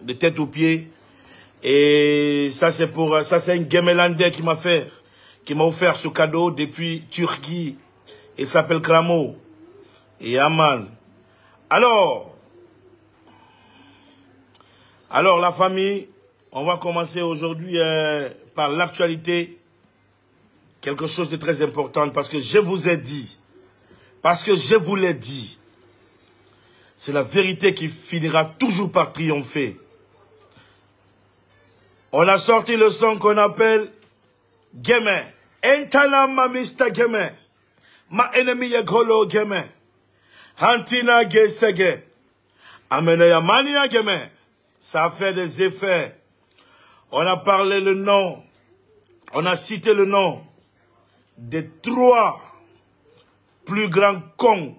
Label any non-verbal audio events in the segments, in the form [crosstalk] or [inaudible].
de tête aux pieds. Et ça, c'est pour, ça, c'est un Gemelandais qui m'a fait, qui m'a offert ce cadeau depuis Turquie. Il s'appelle Kramo. Et Aman. Alors, alors la famille, on va commencer aujourd'hui euh, par l'actualité. Quelque chose de très important parce que je vous ai dit, parce que je vous l'ai dit, c'est la vérité qui finira toujours par triompher. On a sorti le son qu'on appelle Geme. Entana ma mista Geme. Ma ennemi est golo. Hantina Gesege. Amene ya mania Geme. Ça a fait des effets. On a parlé le nom. On a cité le nom des trois plus grands cons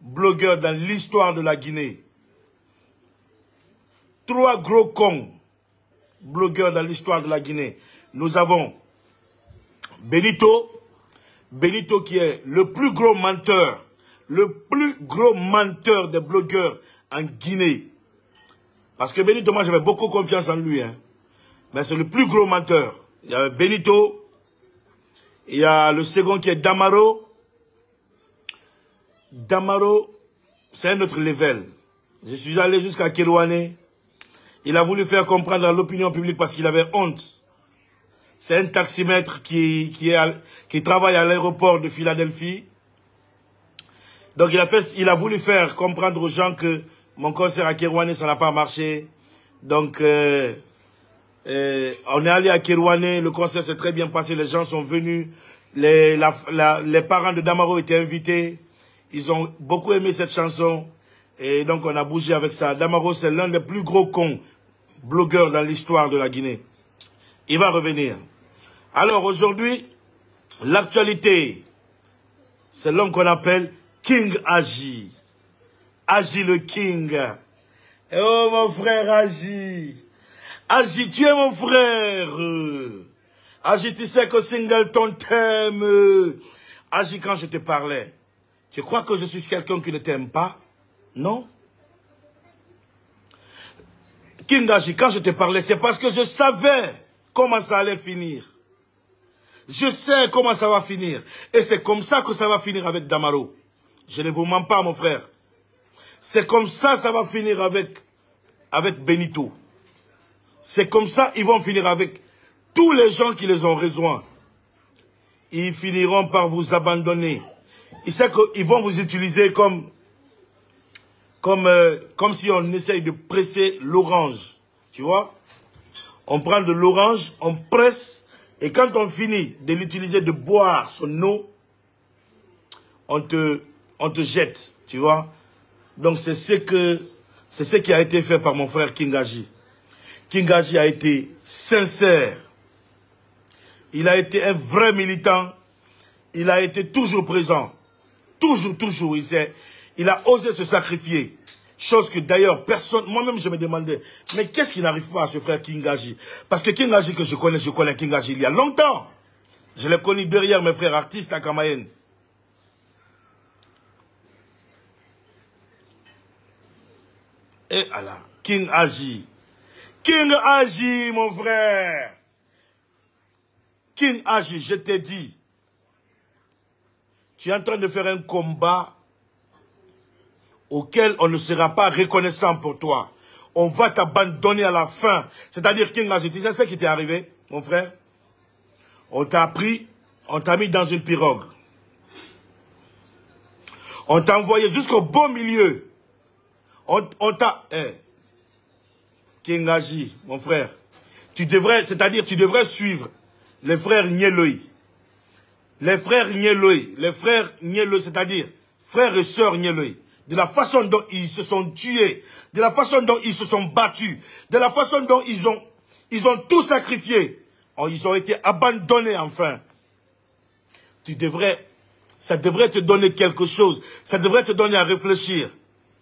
blogueurs dans l'histoire de la Guinée. Trois gros cons blogueurs dans l'histoire de la Guinée. Nous avons Benito, Benito qui est le plus gros menteur, le plus gros menteur des blogueurs en Guinée. Parce que Benito, moi j'avais beaucoup confiance en lui. Hein. Mais c'est le plus gros menteur. Il y a Benito, il y a le second qui est Damaro. Damaro, c'est un autre level. Je suis allé jusqu'à Kirouane. Il a voulu faire comprendre à l'opinion publique parce qu'il avait honte. C'est un taximètre qui, travaille à l'aéroport de Philadelphie. Donc il a, voulu faire comprendre aux gens que mon concert à Kirouane, ça n'a pas marché. Donc euh, euh, on est allé à Kirouane, le concert s'est très bien passé, les gens sont venus. Les, les parents de Damaro étaient invités. Ils ont beaucoup aimé cette chanson. Et donc on a bougé avec ça. Damaro, c'est l'un des plus gros cons blogueurs dans l'histoire de la Guinée. Il va revenir. Alors aujourd'hui, l'actualité, c'est l'homme qu'on appelle King Agi. Agi le King. Oh mon frère Agi. Agi, tu es mon frère. Agi, tu sais que Singleton t'aime. Agi, quand je te parlais, tu crois que je suis quelqu'un qui ne t'aime pas? Non? Kingaji, quand je te parlais, c'est parce que je savais comment ça allait finir. Je sais comment ça va finir. Et c'est comme ça que ça va finir avec Damaro. Je ne vous mens pas, mon frère. C'est comme ça ça va finir avec, avec Benito. C'est comme ça ils vont finir avec tous les gens qui les ont rejoints. Ils finiront par vous abandonner. Ils savent qu'ils vont vous utiliser comme comme, euh, comme si on essaye de presser l'orange. Tu vois On prend de l'orange, on presse, et quand on finit de l'utiliser, de boire son eau, on te, jette, tu vois Donc c'est ce, que, ce qui a été fait par mon frère Kingaji. Kingaji a été sincère. Il a été un vrai militant. Il a été toujours présent. Toujours, toujours. Il s'est il a osé se sacrifier. Chose que d'ailleurs, personne, moi-même je me demandais, mais qu'est-ce qui n'arrive pas à ce frère Kingaji? Parce que Kingaji que je connais, je connais Kingaji il y a longtemps. Je l'ai connu derrière mes frères artistes à Kamayen. Et Allah, King Aji. King Aji, mon frère. King Aji, je t'ai dit, tu es en train de faire un combat auquel on ne sera pas reconnaissant pour toi. On va t'abandonner à la fin. C'est-à-dire, King tu sais ce qui t'est arrivé, mon frère? On t'a pris, on t'a mis dans une pirogue. On t'a envoyé jusqu'au bon milieu. On, t'a... Eh, King mon frère, tu devrais, c'est-à-dire, tu devrais suivre les frères Nieloï. Les frères Nieloï, les frères Nieloï, c'est-à-dire, frères et sœurs Nieloï de la façon dont ils se sont tués, de la façon dont ils se sont battus, de la façon dont ils ont, ils ont tout sacrifié. Oh, ils ont été abandonnés enfin. Tu devrais, ça devrait te donner quelque chose. Ça devrait te donner à réfléchir.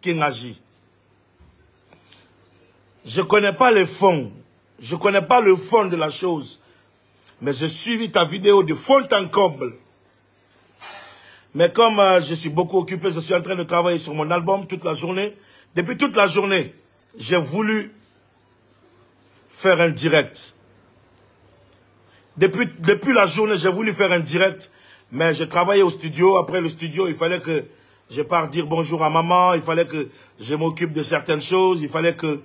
Qui agit. Je ne connais pas le fond. Je ne connais pas le fond de la chose. Mais j'ai suivi ta vidéo de fond en comble. Mais comme euh, je suis beaucoup occupé, je suis en train de travailler sur mon album toute la journée. Depuis toute la journée, j'ai voulu faire un direct. Depuis, depuis la journée, j'ai voulu faire un direct, mais je travaillais au studio. Après le studio, il fallait que je parte dire bonjour à maman, il fallait que je m'occupe de certaines choses, il fallait que,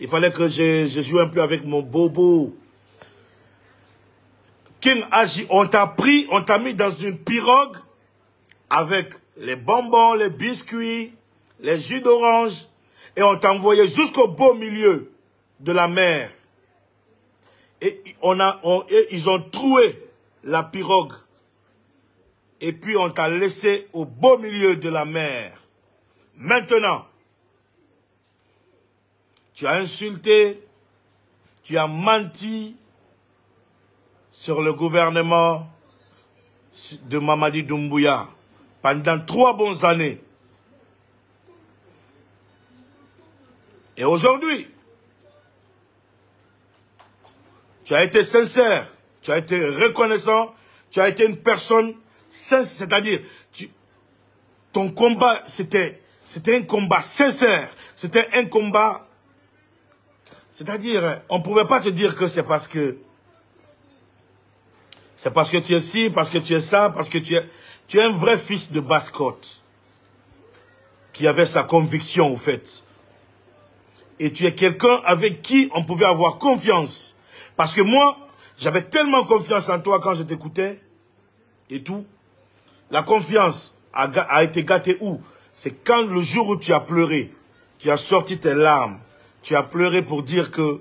il fallait que je, je joue un peu avec mon bobo. King Agi, on t'a pris, on t'a mis dans une pirogue avec les bonbons, les biscuits, les jus d'orange, et on t'a envoyé jusqu'au beau milieu de la mer. Et, on a, ils ont troué la pirogue. Et puis on t'a laissé au beau milieu de la mer. Maintenant, tu as insulté, tu as menti sur le gouvernement de Mamadi Doumbouya pendant trois bonnes années. Et aujourd'hui, tu as été sincère, tu as été reconnaissant, tu as été une personne sincère, c'est-à-dire, ton combat, c'était un combat sincère, c'était un combat, c'est-à-dire, on ne pouvait pas te dire que c'est parce que, c'est parce que tu es ci, parce que tu es ça, parce que tu es, tu es un vrai fils de Bascotte, qui avait sa conviction, au fait et tu es quelqu'un avec qui on pouvait avoir confiance. Parce que moi, j'avais tellement confiance en toi quand je t'écoutais et tout. La confiance a, été gâtée où? C'est quand le jour où tu as pleuré, tu as sorti tes larmes, tu as pleuré pour dire que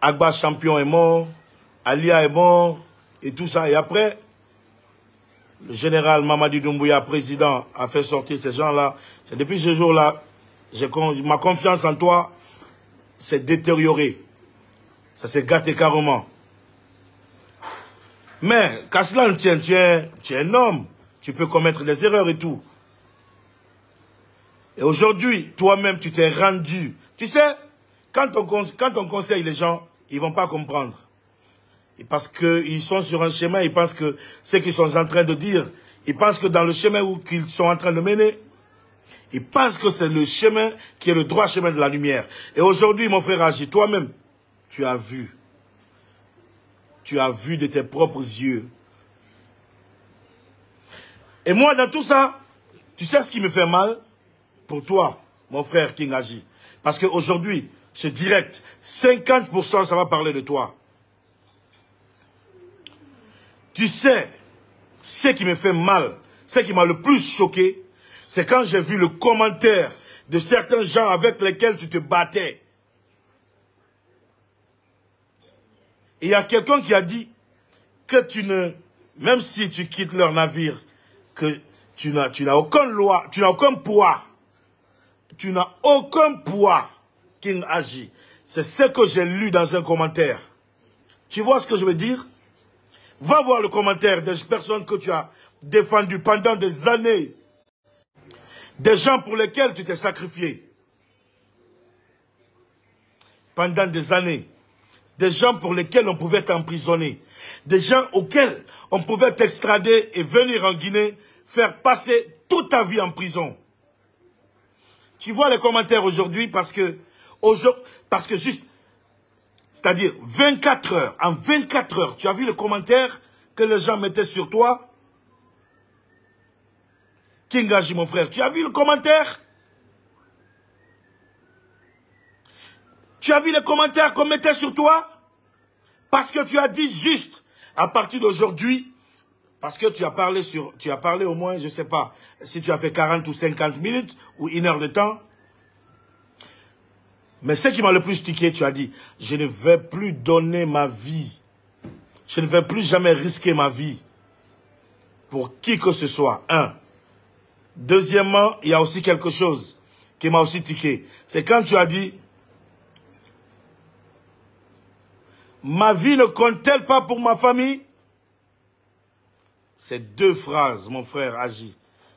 Agba champion est mort, Alia est mort, et tout ça. Et après, le général Mamadi Doumbouya, président, a fait sortir ces gens-là. C'est depuis ce jour-là ma confiance en toi s'est détériorée. Ça s'est gâté carrément. Mais, qu'à cela tu es, tu es un homme. Tu peux commettre des erreurs et tout. Et aujourd'hui, toi-même, tu t'es rendu. Tu sais, quand on, quand on conseille les gens, ils ne vont pas comprendre. Et parce qu'ils sont sur un chemin, ils pensent que ce qu'ils sont en train de dire, ils pensent que dans le chemin qu'ils sont en train de mener, ils pensent que c'est le chemin qui est le droit chemin de la lumière. Et aujourd'hui, mon frère Agi, toi-même, tu as vu. Tu as vu de tes propres yeux. Et moi, dans tout ça, tu sais ce qui me fait mal Pour toi, mon frère King Agi? Parce qu'aujourd'hui, c'est direct. 50% ça va parler de toi. Tu sais, ce qui me fait mal, ce qui m'a le plus choqué, c'est quand j'ai vu le commentaire de certains gens avec lesquels tu te battais. il y a quelqu'un qui a dit que tu ne, même si tu quittes leur navire, que tu n'as, tu n'as aucune loi, tu n'as aucun poids. Tu n'as aucun poids, King agit. C'est ce que j'ai lu dans un commentaire. Tu vois ce que je veux dire? Va voir le commentaire des personnes que tu as défendues pendant des années des gens pour lesquels tu t'es sacrifié. Pendant des années. Des gens pour lesquels on pouvait t'emprisonner. Des gens auxquels on pouvait t'extrader et venir en Guinée faire passer toute ta vie en prison. Tu vois les commentaires aujourd'hui parce que, parce que juste, c'est-à-dire 24 heures, en 24 heures, tu as vu les commentaires que les gens mettaient sur toi? Kingaji, mon frère, tu as vu le commentaire? Tu as vu les commentaires qu'on mettait sur toi? Parce que tu as dit juste, à partir d'aujourd'hui, parce que tu as parlé sur, tu as parlé au moins, je ne sais pas, si tu as fait 40 ou 50 minutes ou une heure de temps. Mais ce qui m'a le plus tiqué, tu as dit, je ne vais plus donner ma vie. Je ne vais plus jamais risquer ma vie pour qui que ce soit. Un. Deuxièmement, il y a aussi quelque chose qui m'a aussi tiqué. C'est quand tu as dit, ma vie ne compte-t-elle pas pour ma famille? Ces deux phrases, mon frère Agi,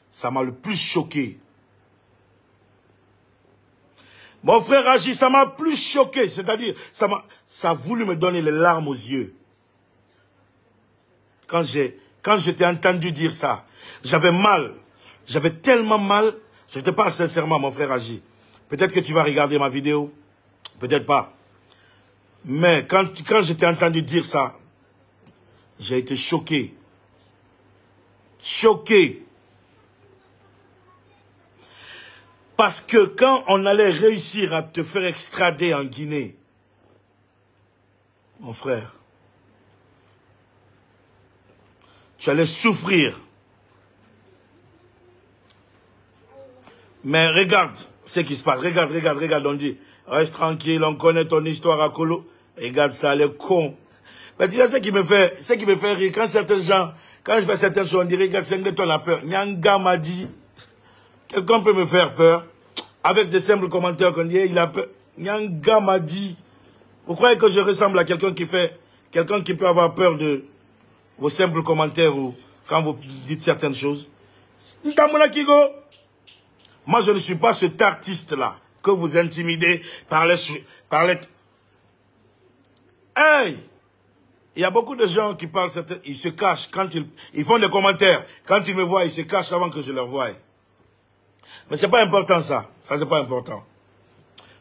ça m'a le plus choqué. Mon frère Agi, ça m'a plus choqué. C'est-à-dire, ça, ça a voulu me donner les larmes aux yeux. Quand j'ai, quand je t'ai entendu dire ça, j'avais mal. J'avais tellement mal, je te parle sincèrement, mon frère Agi. Peut-être que tu vas regarder ma vidéo, peut-être pas. Mais quand, quand je t'ai entendu dire ça, j'ai été choqué. Choqué. Parce que quand on allait réussir à te faire extrader en Guinée, mon frère, tu allais souffrir. Mais regarde ce qui se passe. Regarde, regarde, regarde. On dit, reste tranquille, on connaît ton histoire à Kolo. Regarde ça, les con. Mais tu sais ce qui me fait, ce qui me fait rire, quand certains gens, quand je fais certaines choses, on dit, regarde, c'est toi la peur. Nyanga m'a dit, quelqu'un peut me faire peur. Avec des simples commentaires qu'on dit, il a peur. Nyanga m'a dit, vous croyez que je ressemble à quelqu'un qui fait, quelqu'un qui peut avoir peur de vos simples commentaires ou quand vous dites certaines choses? Moi, je ne suis pas cet artiste-là que vous intimidez par les... Par les... Hey Il y a beaucoup de gens qui parlent, ils se cachent quand ils, ils font des commentaires. Quand ils me voient, ils se cachent avant que je leur voie. Mais c'est pas important ça. Ça, c'est pas important.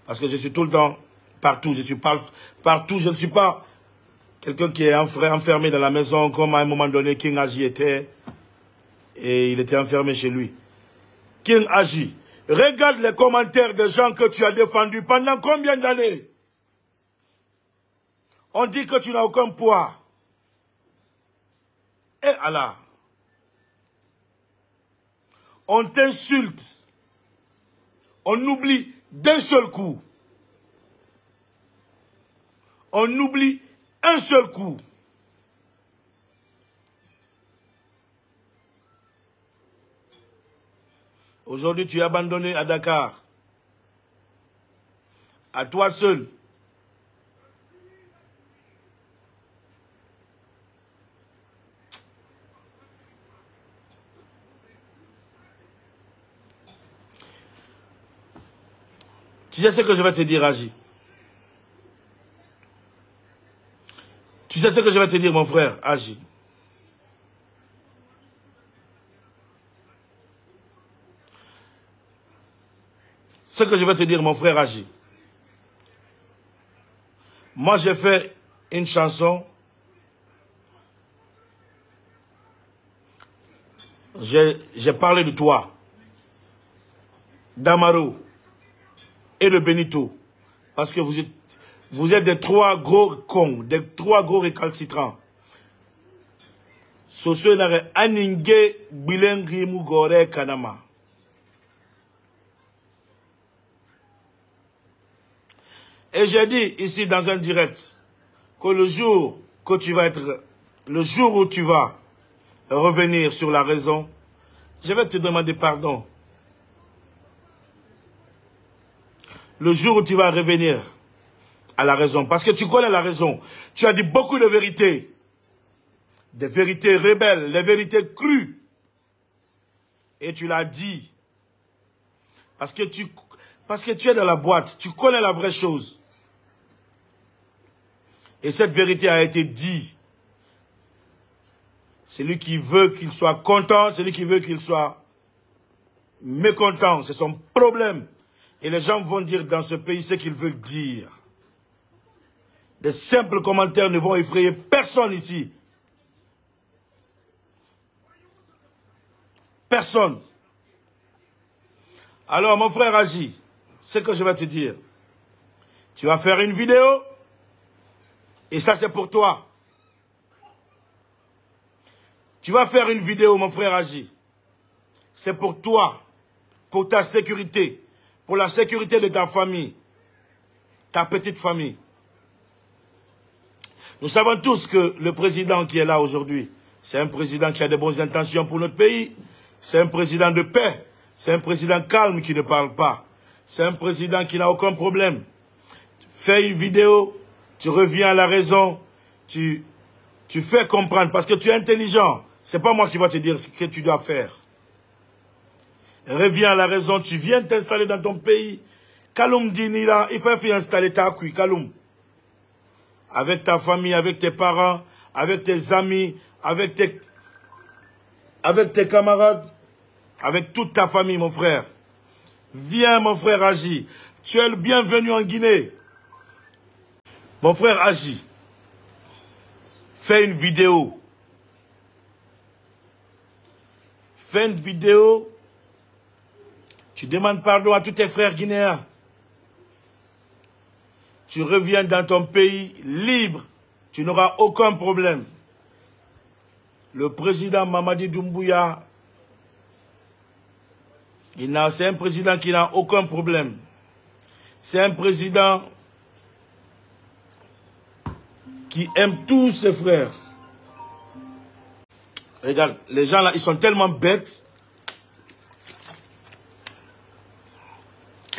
Parce que je suis tout le temps partout. Je suis partout. Je ne suis pas quelqu'un qui est enfermé dans la maison comme à un moment donné King Agi était. Et il était enfermé chez lui. King agit. Regarde les commentaires des gens que tu as défendus pendant combien d'années? On dit que tu n'as aucun poids. Et Allah. On t'insulte. On oublie d'un seul coup. On oublie un seul coup. Aujourd'hui, tu es abandonné à Dakar. À toi seul. Tu sais ce que je vais te dire, Agi. Tu sais ce que je vais te dire, mon frère, Agi. Ce que je vais te dire, mon frère Agi. Moi, j'ai fait une chanson. J'ai parlé de toi, d'Amaro et de Benito. Parce que vous êtes, vous êtes des trois gros cons, des trois gros récalcitrants. Nare aninge mugore kanama. Et j'ai dit ici dans un direct que le jour que tu vas être, le jour où tu vas revenir sur la raison, je vais te demander pardon. Le jour où tu vas revenir à la raison, parce que tu connais la raison, tu as dit beaucoup de vérités, des vérités rebelles, des vérités crues, et tu l'as dit, parce que tu, parce que tu es dans la boîte, tu connais la vraie chose. Et cette vérité a été dite. Celui qui veut qu'il soit content, celui qui veut qu'il soit mécontent, c'est son problème. Et les gens vont dire dans ce pays ce qu'ils veulent dire. Des simples commentaires ne vont effrayer personne ici. Personne. Alors mon frère agit. Ce que je vais te dire. Tu vas faire une vidéo et ça, c'est pour toi. Tu vas faire une vidéo, mon frère Agi. C'est pour toi, pour ta sécurité, pour la sécurité de ta famille, ta petite famille. Nous savons tous que le président qui est là aujourd'hui, c'est un président qui a de bonnes intentions pour notre pays. C'est un président de paix. C'est un président calme qui ne parle pas. C'est un président qui n'a aucun problème. Fais une vidéo, tu reviens à la raison, tu, tu fais comprendre, parce que tu es intelligent. C'est pas moi qui vais te dire ce que tu dois faire. Reviens à la raison, tu viens t'installer dans ton pays. Kaloum dit, là, il faut installer ta couille, Kaloum. Avec ta famille, avec tes parents, avec tes amis, avec tes, avec tes camarades, avec toute ta famille, mon frère. Viens, mon frère Agi. Tu es le bienvenu en Guinée. Mon frère Agi, fais une vidéo. Fais une vidéo. Tu demandes pardon à tous tes frères guinéens. Tu reviens dans ton pays libre. Tu n'auras aucun problème. Le président Mamadi Doumbouya, c'est un président qui n'a aucun problème. C'est un président qui aime tous ses frères. Regarde, les gens là, ils sont tellement bêtes.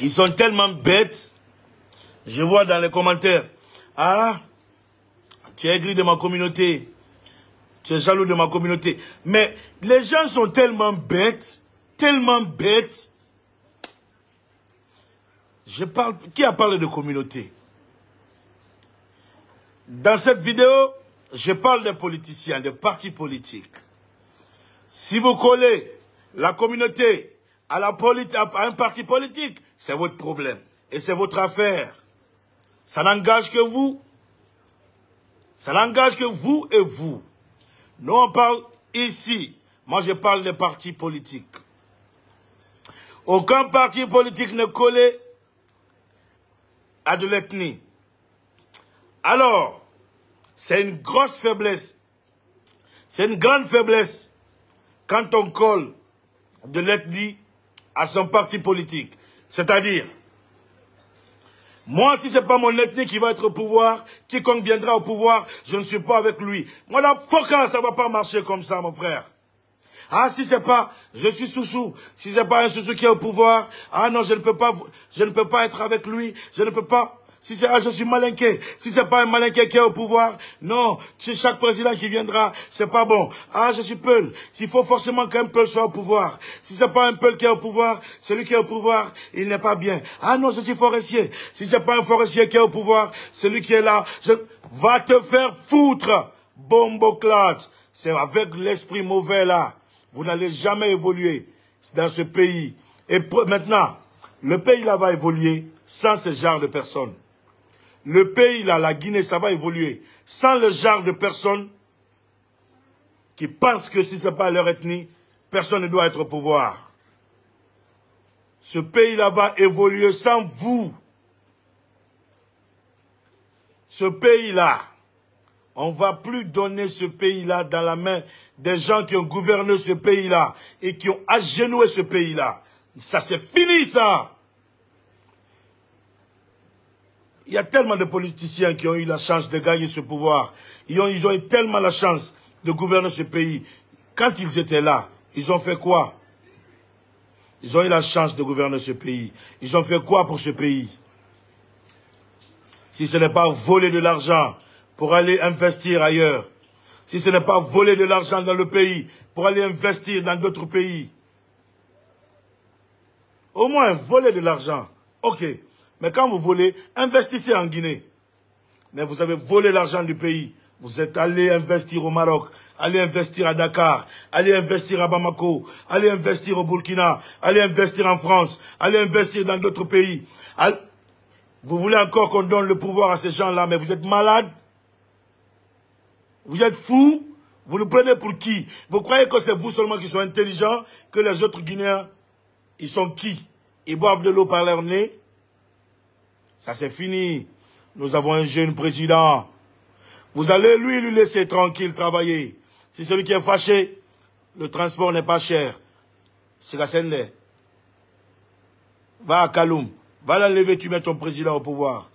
Ils sont tellement bêtes. Je vois dans les commentaires, ah, tu es aigri de ma communauté. Tu es jaloux de ma communauté. Mais les gens sont tellement bêtes, tellement bêtes. Je parle, qui a parlé de communauté? Dans cette vidéo, je parle des politiciens, des partis politiques. Si vous collez la communauté à, la à un parti politique, c'est votre problème. Et c'est votre affaire. Ça n'engage que vous. Ça n'engage que vous et vous. Nous, on parle ici. Moi, je parle des partis politiques. Aucun parti politique ne collé à de l'ethnie. Alors, c'est une grosse faiblesse. C'est une grande faiblesse quand on colle de l'ethnie à son parti politique. C'est-à-dire, moi, si ce n'est pas mon ethnie qui va être au pouvoir, quiconque viendra au pouvoir, je ne suis pas avec lui. Moi, la foca, ça ne va pas marcher comme ça, mon frère. Ah, si c'est pas, je suis sous-sous. Si c'est pas un sous-sous qui est au pouvoir, ah non, je ne peux pas, je ne peux pas être avec lui. Je ne peux pas. Si c'est, ah, je suis malinqué. Si c'est pas un malinqué qui est au pouvoir, non. C'est chaque président qui viendra, c'est pas bon. Ah, je suis Peul. Il faut forcément qu'un Peul soit au pouvoir. Si c'est pas un Peul qui est au pouvoir, celui qui est au pouvoir, il n'est pas bien. Ah non, je suis forestier. Si c'est pas un forestier qui est au pouvoir, celui qui est là, je... va te faire foutre. Bomboclat. C'est avec l'esprit mauvais là. Vous n'allez jamais évoluer dans ce pays. Et maintenant, le pays là va évoluer sans ce genre de personnes. Le pays, là, la Guinée, ça va évoluer. Sans le genre de personnes qui pensent que si ce n'est pas leur ethnie, personne ne doit être au pouvoir. Ce pays-là va évoluer sans vous. Ce pays-là, on va plus donner ce pays-là dans la main des gens qui ont gouverné ce pays-là et qui ont agenoué ce pays-là. Ça, c'est fini, ça. Il y a tellement de politiciens qui ont eu la chance de gagner ce pouvoir. Ils ont, ont eu tellement la chance de gouverner ce pays. Quand ils étaient là, ils ont fait quoi? Ils ont eu la chance de gouverner ce pays. Ils ont fait quoi pour ce pays? Si ce n'est pas voler de l'argent pour aller investir ailleurs, si ce n'est pas voler de l'argent dans le pays pour aller investir dans d'autres pays, au moins voler de l'argent, ok. Mais quand vous volez, investissez en Guinée. Mais vous avez volé l'argent du pays. Vous êtes allé investir au Maroc, allez investir à Dakar, allez investir à Bamako, allez investir au Burkina, allez investir en France, allez investir dans d'autres pays. Vous voulez encore qu'on donne le pouvoir à ces gens-là, mais vous êtes malades Vous êtes fous Vous nous prenez pour qui? Vous croyez que c'est vous seulement qui sont intelligents, que les autres Guinéens, ils sont qui? Ils boivent de l'eau par leur nez ça c'est fini. Nous avons un jeune président. Vous allez lui, lui laisser tranquille travailler. Si celui qui est fâché, le transport n'est pas cher. C'est la Va à Kaloum. Va l'enlever, tu mets ton président au pouvoir.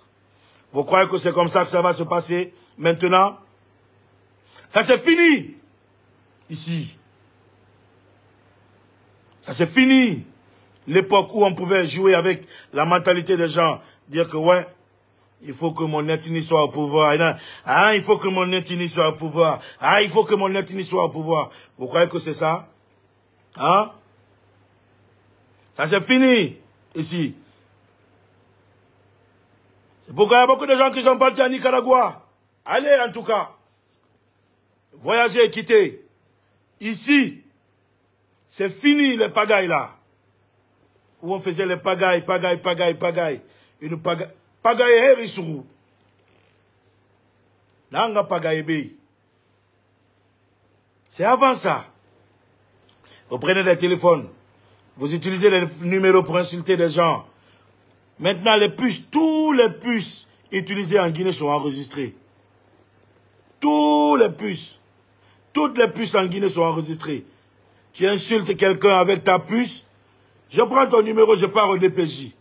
Vous croyez que c'est comme ça que ça va se passer maintenant? Ça c'est fini. Ici. Ça c'est fini. L'époque où on pouvait jouer avec la mentalité des gens dire que ouais, il faut que mon ethnie soit au pouvoir. Ah, il faut que mon ethnie soit au pouvoir. Ah, il faut que mon ethnie soit au pouvoir. Vous croyez que c'est ça? Hein? Ça c'est fini, ici. C'est pourquoi il y a beaucoup de gens qui sont partis à Nicaragua. Allez, en tout cas. Voyager, quitter. Ici, c'est fini les pagailles là. où on faisait les pagailles, pagailles, pagailles, pagailles. Pagaille Herisuru. Nanga pagaille C'est avant ça. Vous prenez des téléphones. Vous utilisez les numéros pour insulter des gens. Maintenant, les puces, tous les puces utilisées en Guinée sont enregistrées. Tous les puces. Toutes les puces en Guinée sont enregistrées. Tu insultes quelqu'un avec ta puce, je prends ton numéro, je pars au DPJ.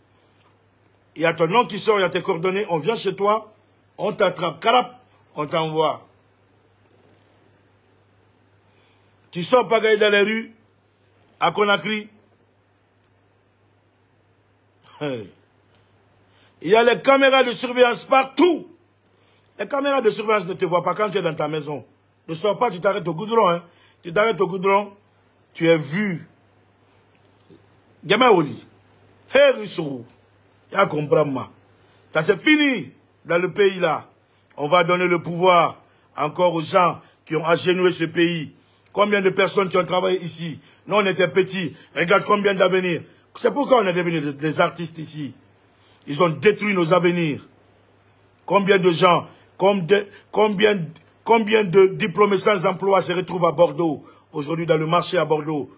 Il y a ton nom qui sort, il y a tes coordonnées, on vient chez toi, on t'attrape, on t'envoie. Tu sors pagaille dans les rues, à Conakry. Il y a les caméras de surveillance partout. Les caméras de surveillance ne te voient pas quand tu es dans ta maison. Ne sors pas, tu t'arrêtes au goudron. Hein. Tu t'arrêtes au goudron, tu es vu. Gamin Oli. Hérisou. Ya comprends Ça c'est fini dans le pays là. On va donner le pouvoir encore aux gens qui ont agenoué ce pays. Combien de personnes qui ont travaillé ici? Nous, on était petits. Regarde combien d'avenirs. C'est pourquoi on est devenus des artistes ici. Ils ont détruit nos avenirs. Combien de gens, combien, combien de diplômés sans emploi se retrouvent à Bordeaux, aujourd'hui dans le marché à Bordeaux?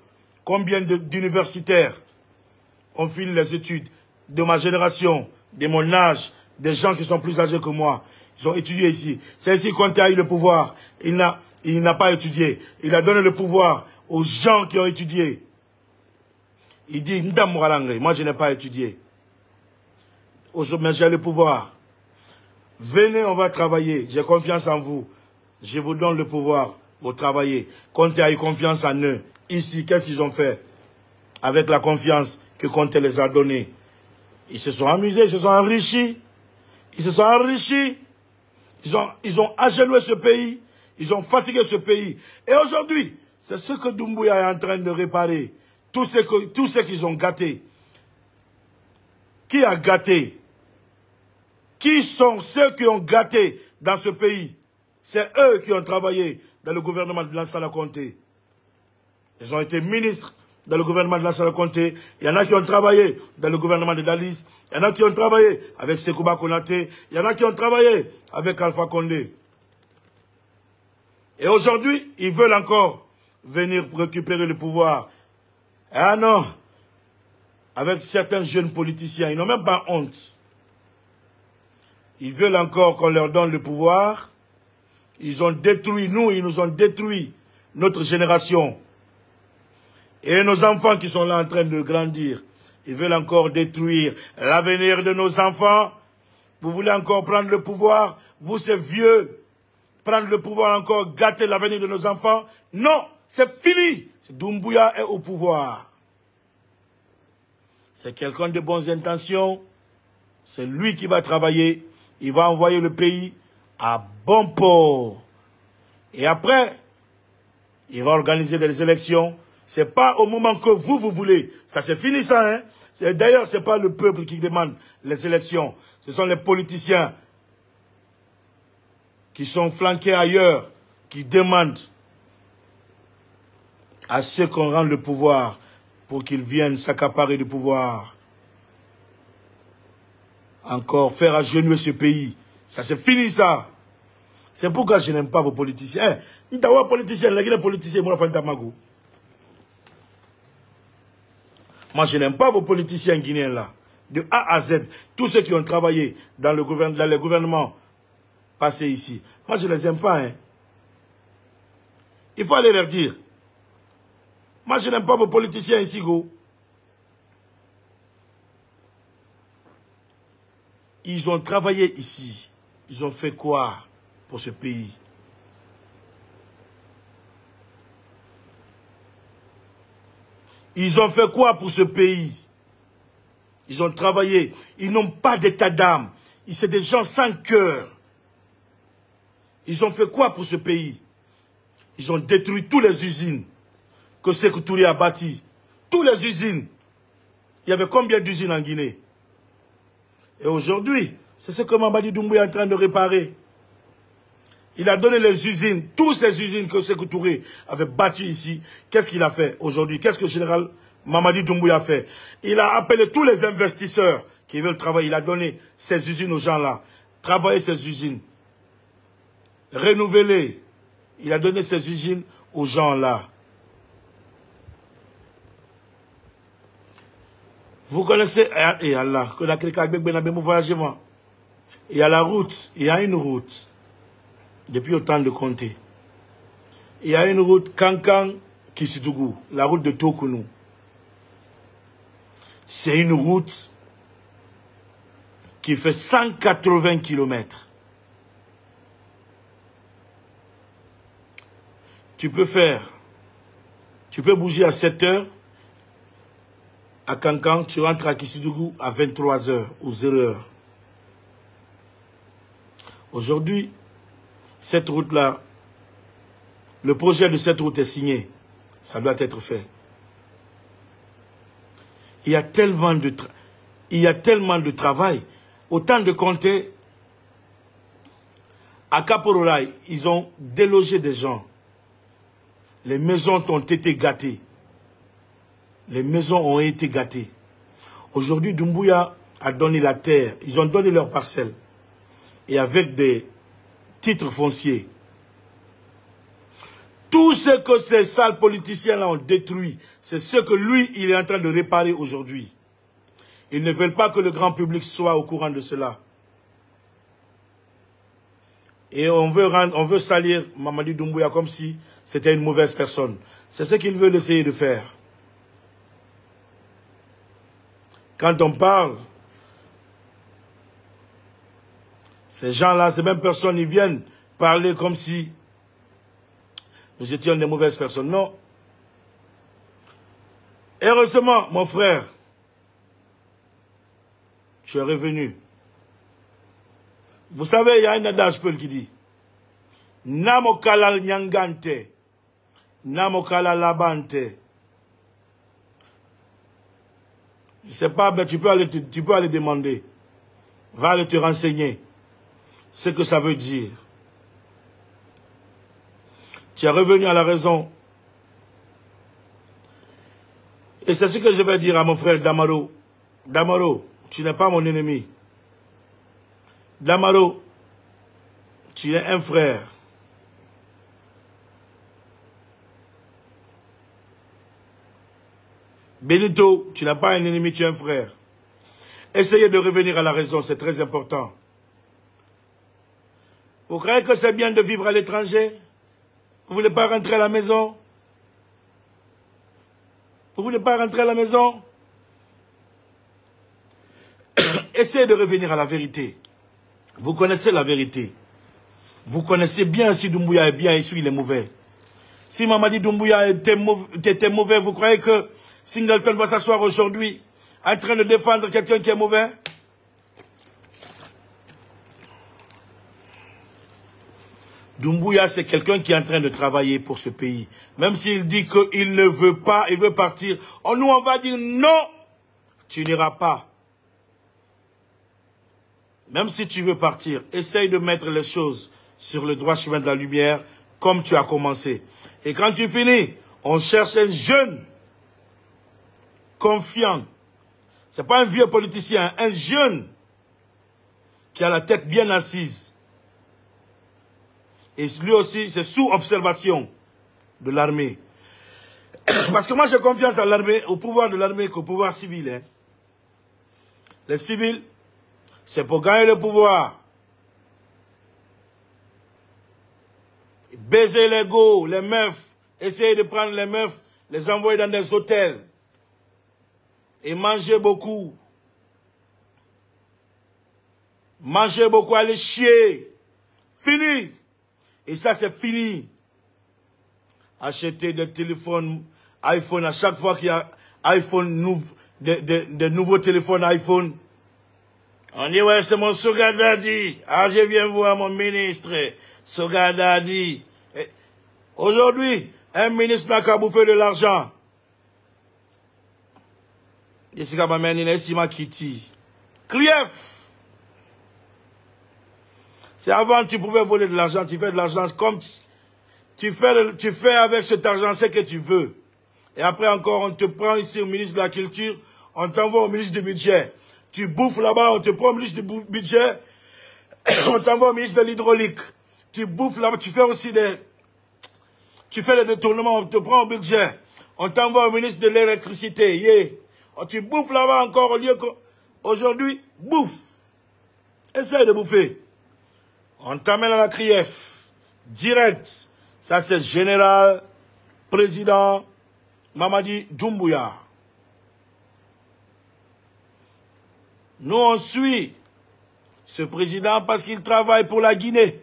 Combien d'universitaires ont fini les études? De ma génération, de mon âge, des gens qui sont plus âgés que moi Ils ont étudié ici. C'est ici qu'on a eu le pouvoir. Il n'a pas étudié. Il a donné le pouvoir aux gens qui ont étudié. Il dit, moi je n'ai pas étudié mais j'ai le pouvoir. Venez, on va travailler. J'ai confiance en vous. Je vous donne le pouvoir pour travailler. Comté a eu confiance en eux. Ici, qu'est-ce qu'ils ont fait? Avec la confiance que Comté les a donnée. Ils se sont amusés, ils se sont enrichis. Ils se sont enrichis. Ils ont, ils agenoué ce pays. Ils ont fatigué ce pays. Et aujourd'hui, c'est ce que Doumbouya est en train de réparer. Tout ce qu'ils ont gâté. Qui a gâté? Qui sont ceux qui ont gâté dans ce pays? C'est eux qui ont travaillé dans le gouvernement de Lansana Conté. Ils ont été ministres dans le gouvernement de Lansana Conté. Il y en a qui ont travaillé dans le gouvernement de Dalis. Il y en a qui ont travaillé avec Sekouba Konaté. Il y en a qui ont travaillé avec Alpha Condé. Et aujourd'hui, ils veulent encore venir récupérer le pouvoir. Ah non, avec certains jeunes politiciens, ils n'ont même pas honte. Ils veulent encore qu'on leur donne le pouvoir. Ils ont détruit, nous, ils nous ont détruit notre génération. Et nos enfants qui sont là en train de grandir, ils veulent encore détruire l'avenir de nos enfants. Vous voulez encore prendre le pouvoir? Vous, c'est vieux. Prendre le pouvoir encore, gâter l'avenir de nos enfants? Non, c'est fini. Doumbouya est au pouvoir. C'est quelqu'un de bonnes intentions. C'est lui qui va travailler il va envoyer le pays à bon port. Et après, il va organiser des élections. C'est pas au moment que vous, vous voulez. Ça, c'est fini, ça, hein. D'ailleurs, c'est pas le peuple qui demande les élections. Ce sont les politiciens qui sont flanqués ailleurs, qui demandent à ceux qu'on rend le pouvoir pour qu'ils viennent s'accaparer du pouvoir encore faire agenouer ce pays. Ça c'est fini ça. C'est pourquoi je n'aime pas vos politiciens. Eh, Ntawa politicien, les politiciens, moi Moi je n'aime pas vos politiciens guinéens là. De A à Z, tous ceux qui ont travaillé dans le gouvernement, dans les gouvernements passés ici. Moi je ne les aime pas. Hein. Il faut aller leur dire. Moi je n'aime pas vos politiciens ici, go. Ils ont travaillé ici. Ils ont fait quoi pour ce pays? Ils ont fait quoi pour ce pays? Ils ont travaillé. Ils n'ont pas d'état d'âme. Ils sont des gens sans cœur. Ils ont fait quoi pour ce pays? Ils ont détruit toutes les usines que Sekou a bâties. Toutes les usines. Il y avait combien d'usines en Guinée? Et aujourd'hui, c'est ce que Mamadi Doumbou est en train de réparer. Il a donné les usines, toutes ces usines que Sekou Touré avait bâties ici. Qu'est-ce qu'il a fait aujourd'hui? Qu'est-ce que le général Mamadi Doumbouya a fait? Il a appelé tous les investisseurs qui veulent travailler. Il a donné ces usines aux gens-là. Travailler ces usines. Renouveler. Il a donné ces usines aux gens-là. Vous connaissez, et Allah, il y a la route, il y a une route, depuis autant de compter. Il y a une route Kankan Kisidougou, la route de Tokounou. C'est une route qui fait 180 km. Tu peux faire, tu peux bouger à 7 heures, à Kankan, tu rentres à Kisidougou à 23 heures ou 0 heures. Aujourd'hui, cette route-là, le projet de cette route est signé. Ça doit être fait. Il y a tellement de, il y a tellement de travail. Autant de compter, à Capororaï, ils ont délogé des gens. Les maisons ont été gâtées. Les maisons ont été gâtées. Aujourd'hui, Dumbuya a donné la terre. Ils ont donné leur parcelle. Et avec des titres fonciers. Tout ce que ces sales politiciens-là ont détruit, c'est ce que lui, il est en train de réparer aujourd'hui. Ils ne veulent pas que le grand public soit au courant de cela. Et on veut, on veut salir Mamadi Doumbouya comme si c'était une mauvaise personne. C'est ce qu'ils veulent essayer de faire. Quand on parle, ces gens-là, ces mêmes personnes, ils viennent parler comme si nous étions des mauvaises personnes. Non. Heureusement, mon frère, tu es revenu. Vous savez, il y a un adage qui dit Namokala nyangante, Namokala labante. Je ne sais pas, mais tu peux, aller tu peux aller demander. Va aller te renseigner ce que ça veut dire. Tu es revenu à la raison. Et c'est ce que je vais dire à mon frère Damaro. Damaro, tu n'es pas mon ennemi. Damaro, tu es un frère. Benito, tu n'as pas un ennemi, tu es un frère. Essayez de revenir à la raison, c'est très important. Vous croyez que c'est bien de vivre à l'étranger? Vous ne voulez pas rentrer à la maison? Vous ne voulez pas rentrer à la maison? [coughs] Essayez de revenir à la vérité. Vous connaissez la vérité. Vous connaissez bien si Doumbouya est bien et si il est mauvais. Si Mamadi Doumbouya était mauvais, vous croyez que Singleton va s'asseoir aujourd'hui en train de défendre quelqu'un qui est mauvais? Doumbouya, c'est quelqu'un qui est en train de travailler pour ce pays. Même s'il dit qu'il ne veut pas, il veut partir. Oh, nous, on va dire non, tu n'iras pas. Même si tu veux partir, essaye de mettre les choses sur le droit chemin de la lumière, comme tu as commencé. Et quand tu finis, on cherche un jeune, confiant. C'est pas un vieux politicien, un jeune qui a la tête bien assise et lui aussi, c'est sous observation de l'armée. [coughs] Parce que moi, j'ai confiance à l'armée, au pouvoir de l'armée qu'au pouvoir civil. Hein. Les civils, c'est pour gagner le pouvoir. Baiser les go, les meufs, essayer de prendre les meufs, les envoyer dans des hôtels. Et manger beaucoup. Manger beaucoup, aller chier. Fini. Et ça, c'est fini. Acheter des téléphones iPhone à chaque fois qu'il y a iPhone des, nouveaux téléphones iPhone. On dit, ouais, c'est mon Sogadadi. Ah, je viens voir mon ministre. Sogadadi. Aujourd'hui, un ministre n'a qu'à bouffer de l'argent. Ici, quand ma ici, ma kitty. Krief. C'est avant, tu pouvais voler de l'argent, tu fais de l'argent comme tu fais, tu fais avec cet argent ce que tu veux. Et après encore, on te prend ici au ministre de la Culture, on t'envoie au ministre du Budget. Tu bouffes là-bas, on te prend au ministre du Budget, [coughs] on t'envoie au ministre de l'Hydraulique. Tu bouffes là-bas, tu fais aussi des... Tu fais des détournements, on te prend au budget. On t'envoie au ministre de l'électricité. Yeah. Oh, tu bouffes là-bas encore au lieu que... Aujourd'hui, bouffe. Essaye de bouffer. On t'amène à la CRIEF. Direct. Ça, c'est général, président Mamadi Djumbuya. Nous, on suit ce président parce qu'il travaille pour la Guinée.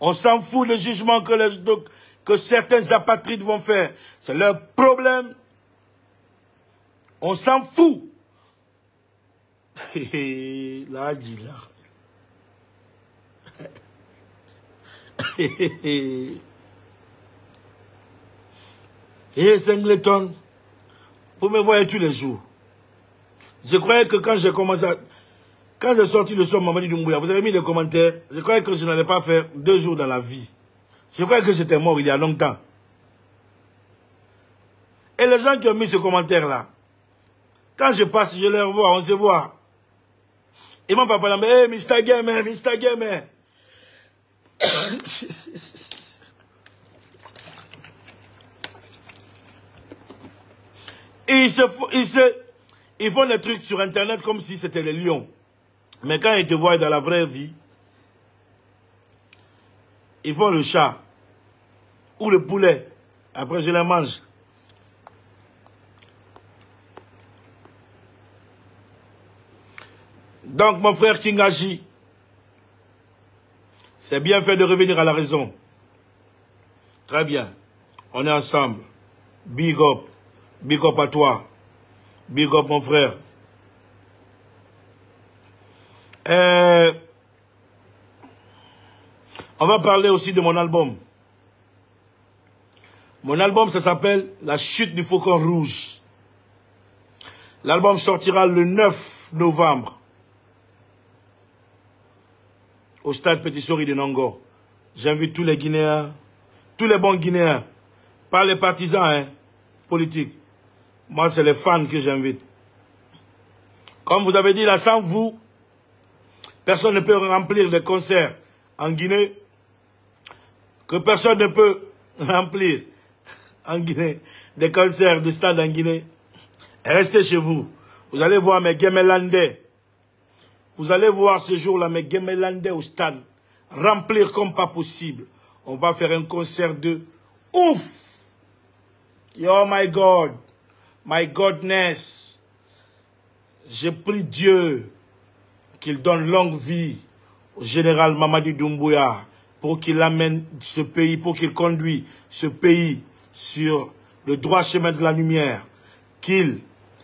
On s'en fout le jugement que certains apatrides vont faire. C'est leur problème. On s'en fout. là, dit là. [coughs] Et Singleton, vous me voyez tous les jours? Je croyais que quand j'ai commencé à... Quand j'ai sorti le son Mamadi Doumbouya, vous avez mis les commentaires, je croyais que je n'allais pas faire deux jours dans la vie. Je croyais que j'étais mort il y a longtemps. Et les gens qui ont mis ce commentaire-là, quand je passe, je les revois, on se voit. Ils m'ont fait parler, hey, Mr. Gamer, Mr. Gamer. [laughs] Ils, se, ils, se, ils font des trucs sur Internet comme si c'était les lions. Mais quand ils te voient dans la vraie vie, ils font le chat ou le poulet. Après, je les mange. Donc, mon frère Kingaji, c'est bien fait de revenir à la raison. Très bien. On est ensemble. Big up. Big up à toi. Big up, mon frère. Euh, on va parler aussi de mon album. Mon album, ça s'appelle La chute du faucon rouge. L'album sortira le 9 novembre au stade Petit Sori de Nongo. J'invite tous les Guinéens, tous les bons Guinéens, pas les partisans hein, politiques. Moi, c'est les fans que j'invite. Comme vous avez dit là, sans vous, personne ne peut remplir des concerts en Guinée, que personne ne peut [laughs] remplir en Guinée des concerts de stade en Guinée. Restez chez vous. Vous allez voir mes Gemelandais. Vous allez voir ce jour-là mes Gemelandais au stade remplir comme pas possible. On va faire un concert de ouf. Oh my God. My Godness. J'ai prie Dieu qu'il donne longue vie au général Mamadi Doumbouya pour qu'il amène ce pays, pour qu'il conduise ce pays sur le droit chemin de la lumière. Qu'il,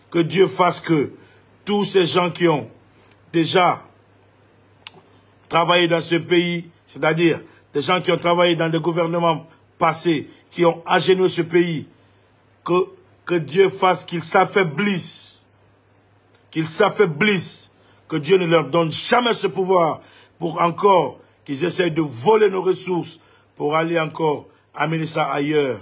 que Dieu fasse que tous ces gens qui ont déjà travaillé dans ce pays, c'est-à-dire des gens qui ont travaillé dans des gouvernements passés, qui ont agéné ce pays, que, que Dieu fasse qu'ils s'affaiblissent, qu'ils s'affaiblissent, que Dieu ne leur donne jamais ce pouvoir pour encore qu'ils essayent de voler nos ressources pour aller encore amener ça ailleurs.